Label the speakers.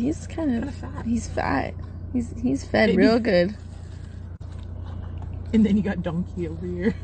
Speaker 1: He's kind of,
Speaker 2: kind of fat.
Speaker 1: He's fat. He's he's fed real good.
Speaker 2: And then you got donkey over here.